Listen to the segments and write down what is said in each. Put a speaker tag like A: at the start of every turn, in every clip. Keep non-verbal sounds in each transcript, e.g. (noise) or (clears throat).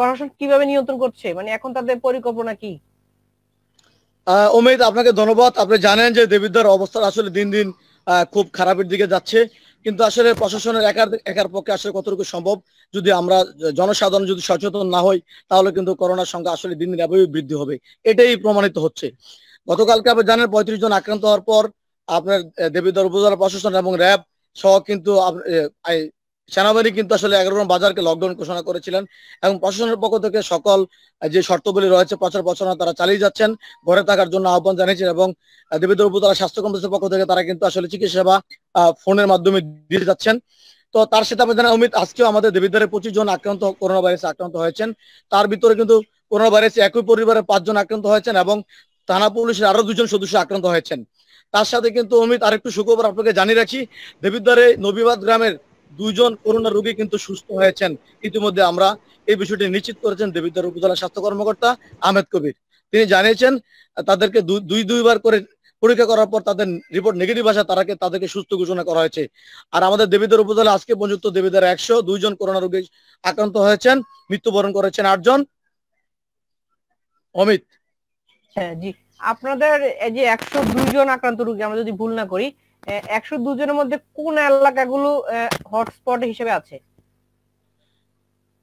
A: প্রশাসন কীভাবে নিয়ন্ত্রণ করছে? মানে এখন তাদের পরিকল্পনা কি?
B: অমিত আপনাকে ধন্যবাদ। আপনি জানেন যে দেবিদ্বার অবস্থা আসলে দিন দিন খুব খারাপের দিকে যাচ্ছে। কিন্তু আসলে প্রশাসনের একার একার পক্ষে আসলে কতটুকু সম্ভব? যদি আমরা জনসাধারণ যদি সচেতন না হই, তাহলে কিন্তু করোনার সংখ্যা আসলে দিন দিন এভাবেই বৃদ্ধি হবে। এটাই প্রমাণিত হচ্ছে। গতকালকে আপনি জানেন পঁয়ত্রিশ জন আক্রান্ত হওয়ার পর আপনার দেবীদ্বার উপজেলা প্রশাসন এবং র্যাব সহ কিন্তু সেনাবাহিনী কিন্তু আসলে এগারো বাজারকে লকডাউন ঘোষণা করেছিলেন এবং প্রশাসনের পক্ষ থেকে সকল যে শর্তগুলি রয়েছে, প্রচার প্রচারণা তারা চালিয়ে যাচ্ছেন, ঘরে থাকার জন্য আহ্বান জানিয়েছেন এবং দেবীদ্বার উপজেলা স্বাস্থ্য কমপ্লেক্সের পক্ষ থেকে তারা কিন্তু আসলে চিকিৎসা ফোনের মাধ্যমে দিয়ে যাচ্ছেন। তো তার সাথে আমরা জানেন অমিত, আজকেও আমাদের দেবীদ্বারে পঁচিশ জন আক্রান্ত করোনা ভাইরাসে আক্রান্ত হয়েছেন। তার ভিতরে কিন্তু করোনা ভাইরাসে একই পরিবারের পাঁচজন আক্রান্ত হয়েছেন এবং থানা পুলিশের আরও দুজন সদস্য আক্রান্ত হয়েছেন। তার সাথে কিন্তু অমিত, আরেকটু সুখবর আপনাকে জানিয়ে রাখি দেবীদ্বারে নবীবাদ গ্রামের দুইজন করোনা রোগী কিন্তু সুস্থ হয়েছেন। ইতিমধ্যে আমরা এই বিষয়টি নিশ্চিত করেছেন দেবিদ্বার উপজেলা স্বাস্থ্য কর্মকর্তা আহমেদ কবির। তিনি জানিয়েছেন, তাদেরকে দুই, দুইবার করে পরীক্ষা করার পর তাদের রিপোর্ট নেগেটিভ আসা তারাকে, তাদেরকে সুস্থ ঘোষণা করা হয়েছে। আর আমাদের দেবীদের উপজেলা আজকে পর্যন্ত দেবীদের একশো দুইজন করোনা রোগী আক্রান্ত হয়েছেন, মৃত্যুবরণ করেছেন আটজন অমিত।
A: হ্যাঁ জি। আপনাদের এই যে একশো দুইজন আক্রান্ত রোগী, আমরা যদি ভুল না করি একশো দুজনের মধ্যে কোন এলাকাগুলো হটস্পট হিসেবে আছে?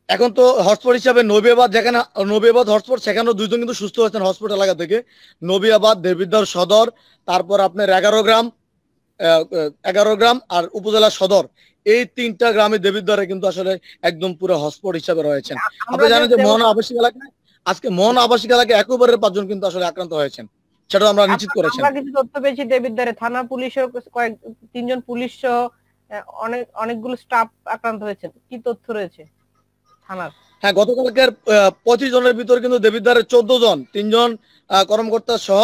B: এখন তো হটস্পট হিসাবে নবিয়াবাদ যেখানে নবিয়াবাদ হটস্পট সেখানেও দুইজন কিন্তু সুস্থ হয়েছেন হটস্পট এলাকা থেকে। নবিয়াবাদ দেবিদ্বার সদর তারপর আপনার এগারো গ্রাম এগারো গ্রাম আর উপজেলা সদর। এই তিনটা গ্রামে দেবিদ্বারে কিন্তু আসলে একদম পুরো হটস্পট হিসাবে রয়েছেন। আপনি জানেন যে মোহন আবাসিক এলাকায় আজকে মোহন আবাসিক এলাকায় একেবারে পাঁচজন কিন্তু আসলে আক্রান্ত হয়েছেন। সেটা আমরা নিশ্চিত করেছি।
A: আমরা কিছু তথ্য পেয়েছি দেবিদ্বারে থানা পুলিশের কয়েক তিনজন পুলিশ সহ অনেক অনেকগুলো স্টাফ আক্রান্ত হয়েছে কি তথ্য রয়েছে থানার?
B: হ্যাঁ গতকালকের পঁচিশ জনের ভিতরে কিন্তু দেবিদ্বারের চোদ্দ জন তিনজন কর্মকর্তা সহ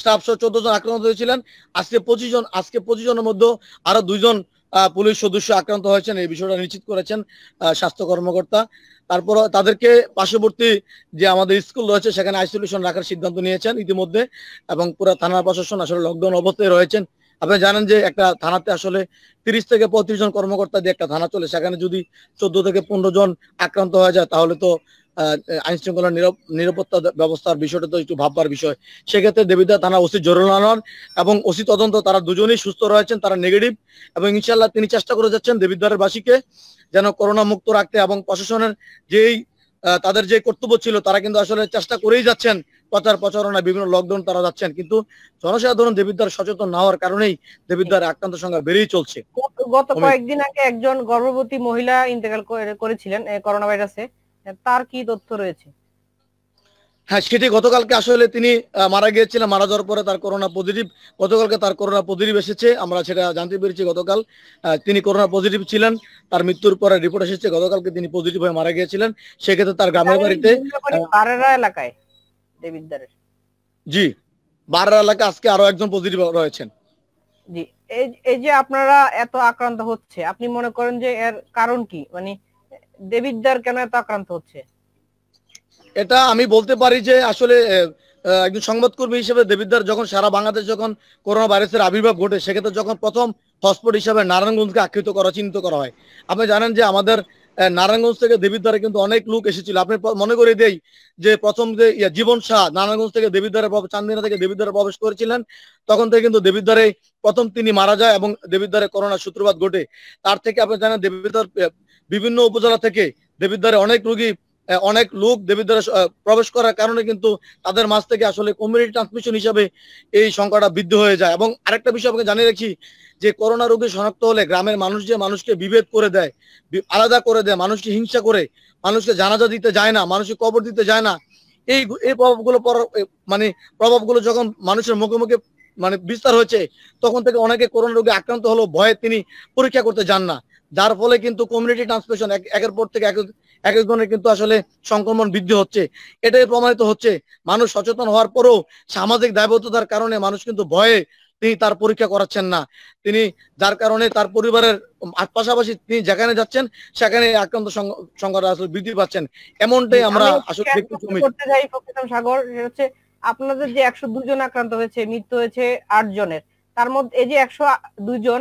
B: স্টাফ সহ চোদ্দ জন আক্রান্ত হয়েছিলেন। আজকে পঁচিশ জন আজকে পঁচিশ জনের মধ্যে আরও দুইজন পুলিশ সদস্য আক্রান্ত হয়েছেন, এই বিষয়টা নিশ্চিত করেছেন স্বাস্থ্য কর্মকর্তা। তারপর তাদেরকে পার্শ্ববর্তী যে আমাদের স্কুল রয়েছে, সেখানে আইসোলেশন রাখার সিদ্ধান্ত নিয়েছেন ইতিমধ্যে এবং পুরো থানার প্রশাসন আসলে লকডাউন অবস্থায় রয়েছেন। আপনি জানেন যে একটা থানাতে আসলে তিরিশ থেকে পঁয়ত্রিশ জন কর্মকর্তা দিয়ে একটা থানা চলে, সেখানে যদি চোদ্দ থেকে পনেরো জন আক্রান্ত হয়ে যায়, তাহলে তো আইন শৃঙ্খলা নিরাপত্তা ব্যবস্থার বিষয়টা তো একটু ভাববার বিষয়। সেক্ষেত্রে দেবিদা থানা ওসি জরুল আনোয়ার এবং ওসি তদন্ত, তারা দুজনেই সুস্থ রয়েছেন, তারা নেগেটিভ এবং ইনশাল্লাহ তিনি চেষ্টা করে যাচ্ছেন দেবিদ্বারের বাসীকে যেন করোনা মুক্ত রাখতে এবং প্রশাসনের যেই তাদের যে কর্তব্য ছিল তারা কিন্তু আসলে চেষ্টা করেই যাচ্ছেন। প্রচার প্রচারণা বিভিন্ন লকডাউন তারা যাচ্ছেন। কিন্তু জনসাধারণ দেবিদ্বার সচেতন না হওয়ার কারণেই দেবিদ্বার আক্রান্ত সংখ্যা বেড়েই চলছে।
A: গত কয়েকদিন আগে একজন গর্ভবতী মহিলা ইন্তেকাল করেছিলেন করোনা ভাইরাসে তার কি তথ্য রয়েছে?
B: হ্যাঁ সেটি গতকালকে আসলে তিনি মারা গিয়েছিলেন মারা যাওয়ার পরে তার করোনা পজিটিভ গতকালকে তার করোনা পজিটিভ এসেছে আমরা সেটা জানতে পেরেছি গতকাল। তিনি করোনা পজিটিভ ছিলেন তার মৃত্যুর পরে রিপোর্ট এসেছে গতকালকে তিনি পজিটিভ হয়ে মারা গিয়েছিলেন। সেক্ষেত্রে তার গ্রামের বাড়িতে
A: এলাকায়
B: জি বাররা এলাকায় আজকে আরও একজন পজিটিভ রয়েছেন।
A: জি এই যে আপনারা এত আক্রান্ত হচ্ছে আপনি মনে করেন যে এর কারণ কি? মানে দেবিদ্দার কেন এত আক্রান্ত হচ্ছে?
B: এটা আমি বলতে পারি যে আসলে একজন সংবাদকর্মী হিসেবে দেবিদ্দার যখন সারা বাংলাদেশ যখন করোনা ভাইরাসের আবির্ভাব ঘটে, সেক্ষেত্রে যখন প্রথম হটস্পট হিসাবে নারায়ণগঞ্জকে আকৃত করা, চিহ্নিত করা হয়। আপনি জানেন যে আমাদের নারায়ণগঞ্জ থেকে দেবিদ্বারে কিন্তু অনেক লোক এসেছিল। আপনি মনে করে দেই যে প্রথম যে জীবন শাহ নারায়ণগঞ্জ থেকে দেবিদ্বারে চান্দিনা থেকে দেবিদ্বারে প্রবেশ করেছিলেন, তখন থেকে কিন্তু দেবিদ্বারে প্রথম তিনি মারা যায় এবং দেবিদ্বারে করোনা সূত্রপাত ঘটে। তার থেকে আপনি জানেন দেবিদ্বার বিভিন্ন উপজেলা থেকে দেবিদ্বারে অনেক রোগী অনেক লোক দেবীদ্বারে প্রবেশ করার কারণে কিন্তু তাদের মাঝ থেকে আসলে কমিউনিটি ট্রান্সমিশন হিসাবে এই সংখ্যাটা বৃদ্ধি হয়ে যায়। এবং আরেকটা বিষয় আপনাকে জানিয়ে রাখি যে, করোনা রোগী শনাক্ত হলে গ্রামের মানুষ যে মানুষকে বিভেদ করে দেয় আলাদা করে দেয়, মানুষকে হিংসা করে, মানুষকে জানাজা দিতে যায় না, মানুষকে কবর দিতে যায় না, এই এই প্রভাবগুলো মানে প্রভাবগুলো যখন মানুষের মুখে মুখে মানে বিস্তার হয়েছে, তখন থেকে অনেকে করোনা রোগে আক্রান্ত হলো ভয়ে তিনি পরীক্ষা করতে যান না। যার ফলে কিন্তু কমিউনিটি ট্রান্সমিশন একের পর থেকে এক এক একজনের কিন্তু আসলে সংক্রমণ বৃদ্ধি হচ্ছে। এটাই প্রমাণিত হচ্ছে। মানুষ সচেতন হওয়ার পরেও সামাজিক দায়বদ্ধতার কারণে মানুষ কিন্তু ভয়ে তিনি তার পরীক্ষা করাচ্ছেন না। তিনি যার কারণে তার পরিবারের পাশাপাশি তিনি যেখানে যাচ্ছেন সেখানে আক্রান্ত সংখ্যাটা আসলে বৃদ্ধি পাচ্ছেন। এমনটাই আমরা আসলে
A: করতে যাই সাগর হচ্ছে আপনাদের যে একশো দুজন আক্রান্ত হয়েছে মৃত্যু হয়েছে আট জনের। তার মধ্যে এই যে একশো দুজন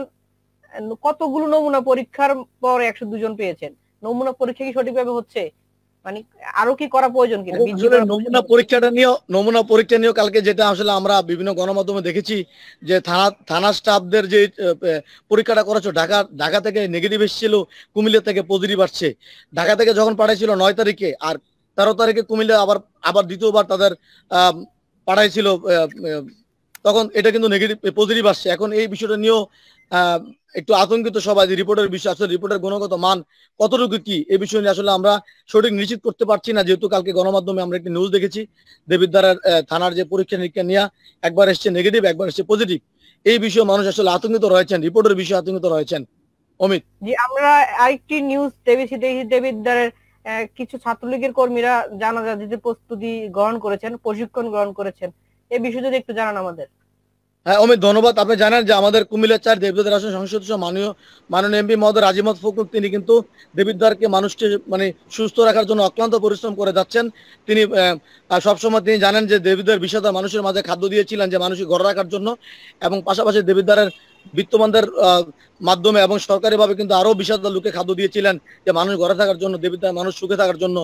A: কতগুলো নমুনা পরীক্ষার পর একশো দুজন পেয়েছেন? নমুনা পরীক্ষা কি সঠিকভাবে হচ্ছে? মানে আরও কি করা প্রয়োজন কিনা?
B: নমুনা পরীক্ষাটা নিয়েও নমুনা পরীক্ষা নিয়েও কালকে যেটা আসলে আমরা বিভিন্ন গণমাধ্যমে দেখেছি যে থানা থানা স্টাফদের যে পরীক্ষাটা করেছ ঢাকা ঢাকা থেকে নেগেটিভ এসেছিল কুমিল্লা থেকে পজিটিভ আসছে। ঢাকা থেকে যখন পাঠাইছিল নয় তারিখে আর তেরো তারিখে কুমিল্লা আবার আবার দ্বিতীয়বার তাদের আহ, পাঠাইছিল তখন এটা কিন্তু নেগেটিভ পজিটিভ আসছে। এখন এই বিষয়টা নিয়েও একটু আতঙ্কিত সবাই যে রিপোর্টের বিষয় আসলে রিপোর্টের গুণগত মান কতটুকু কি এই বিষয় নিয়ে আসলে আমরা সঠিক নিশ্চিত করতে পারছি না। যেহেতু কালকে গণমাধ্যমে আমরা একটি নিউজ দেখেছি, দেবিদ্বারের থানার যে পরীক্ষা নিরীক্ষা নিয়ে একবার এসছে নেগেটিভ একবার এসছে পজিটিভ এই বিষয়ে মানুষ আসলে আতঙ্কিত রয়েছেন রিপোর্টের বিষয়ে আতঙ্কিত রয়েছেন। অমিত।
A: জি, আমরা আরেকটি নিউজ দেখেছি, দেখি দেবিদ্বারের কিছু ছাত্রলীগের কর্মীরা জানাজা প্রস্তুতি গ্রহণ করেছেন, প্রশিক্ষণ গ্রহণ করেছেন। এই বিষয়ে যদি একটু জানান আমাদের।
B: হ্যাঁ অমিত, ধন্যবাদ। আপনি জানেন যে আমাদের কুমিল্লার চার দেবদার আসন সংসদ মাননীয় মাননীয় এমপি মহোদয় রাজিমত ফখরুল, তিনি কিন্তু দেবিদ্বারকে মানুষকে মানে সুস্থ রাখার জন্য অক্লান্ত পরিশ্রম করে যাচ্ছেন। তিনি সবসময় তিনি জানেন যে দেবিদ্বার বিষয়টা মানুষের মাঝে খাদ্য দিয়েছিলেন যে মানুষকে ঘরে রাখার জন্য এবং পাশাপাশি দেবিদ্বারের বিত্তমানদের মাধ্যমে এবং সরকারিভাবে কিন্তু আরও বিষাদ লোকে খাদ্য দিয়েছিলেন যে মানুষ ঘরে থাকার জন্য দেবিদ্বার মানুষ সুখে থাকার জন্য।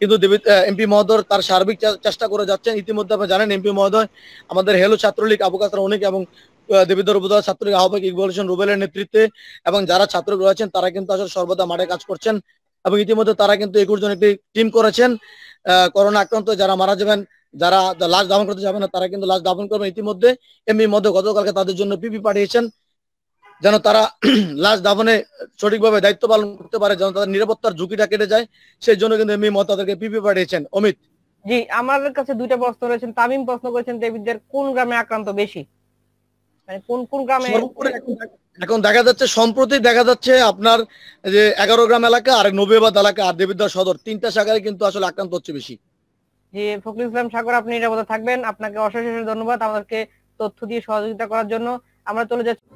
B: কিন্তু দেবী এমপি মহোদয় তার সার্বিক চেষ্টা করে যাচ্ছেন। ইতিমধ্যে আপনি জানেন এমপি মহোদয় আমাদের হেলো ছাত্রলীগ আবু কাসর অনেক এবং আহ, দেবিদ্বার উপজেলা ছাত্রলীগ আহ্বায়ক ইকবাল হোসেন রুবেলের নেতৃত্বে এবং যারা ছাত্র রয়েছেন তারা কিন্তু আসলে সর্বদা মাঠে কাজ করছেন এবং ইতিমধ্যে তারা কিন্তু একুশ জন একটি টিম করেছেন। করোনা আক্রান্ত যারা মারা যাবেন যারা লাশ দাফন করতে যাবে না তারা কিন্তু লাশ দাফন করবেন ইতিমধ্যে এমনি মধ্যে গতকালকে তাদের জন্য পিপি পাঠিয়েছেন যেন তারা (clears throat) লাশ দাফনে সঠিকভাবে দায়িত্ব পালন করতে পারে যেন তাদের নিরাপত্তার ঝুঁকিটা কেটে যায়। সেই জন্য কিন্তু এমনি মত তাদেরকে পিপি পাঠিয়েছেন। অমিত।
A: জি আমাদের কাছে দুইটা প্রশ্ন রয়েছেন তামিম প্রশ্ন করেছেন দেবিদ্বার কোন গ্রামে আক্রান্ত বেশি? মানে কোন কোন গ্রামে?
B: এখন- এখন দেখা যাচ্ছে সম্প্রতি দেখা যাচ্ছে আপনার যে এগারো গ্রাম এলাকা আর নবীবাদ এলাকা আর দেবিদ্বার সদর তিনটা শাখায় কিন্তু আসলে আক্রান্ত হচ্ছে বেশি।
A: জি, ফখরুল ইসলাম সাগর, আপনি নিরাপদে থাকবেন। আপনাকে অশেষ ধন্যবাদ আমাদেরকে তথ্য দিয়ে সহযোগিতা করার জন্য। আমরা চলে যাচ্ছি